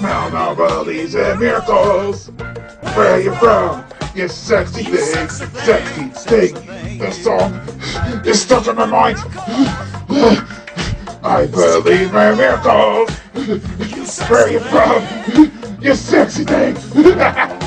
Mount believes in miracles. Where you from? You sexy thing, sexy thing. The song is stuck in my mind. I believe in miracles. Where you from? You sexy thing.